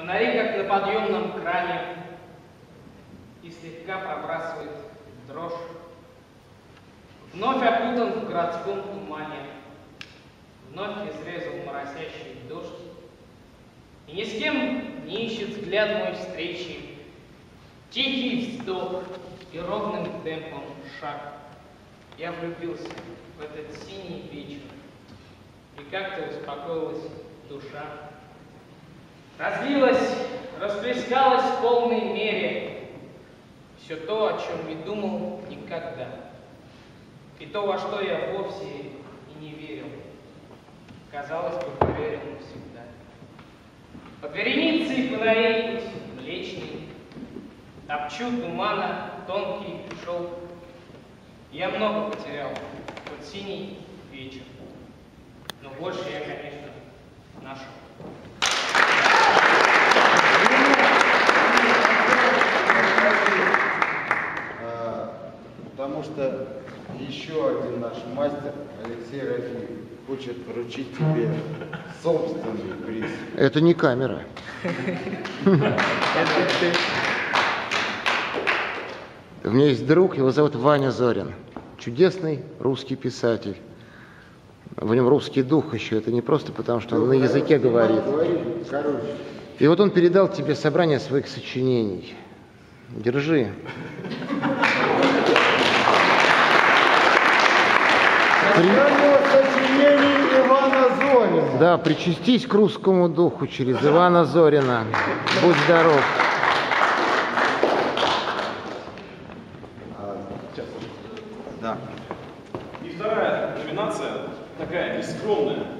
Фонари, как на подъемном кране, и слегка пробрасывает дрожь. Вновь окутан в городском тумане, вновь изрезал моросящий дождь. И ни с кем не ищет взгляд мой встречи, Тихий вздох и ровным темпом шаг. Я влюбился в этот синий вечер, и как-то успокоилась душа. Разлилась, расплескалась в полной мере все то, о чем не думал никогда, и то, во что я вовсе и не верил. Казалось бы, поверил навсегда. Под вереницей фонарей млечный, Топчу тумана тонкий шелк. Я много потерял, тот синий вечер, но больше я, конечно, Потому что еще один наш мастер, Алексей Рафиев, хочет вручить тебе собственный приз. Это не камера. У меня есть друг, его зовут Ваня Зорин. Чудесный русский писатель. В нем русский дух еще. Это не просто потому, что он на языке говорит. И вот он передал тебе собрание своих сочинений. Держи. При... Ивана Зорина. Да, причастись к русскому духу через Ивана Зорина. Будь здоров. Да. И вторая номинация такая нескромная.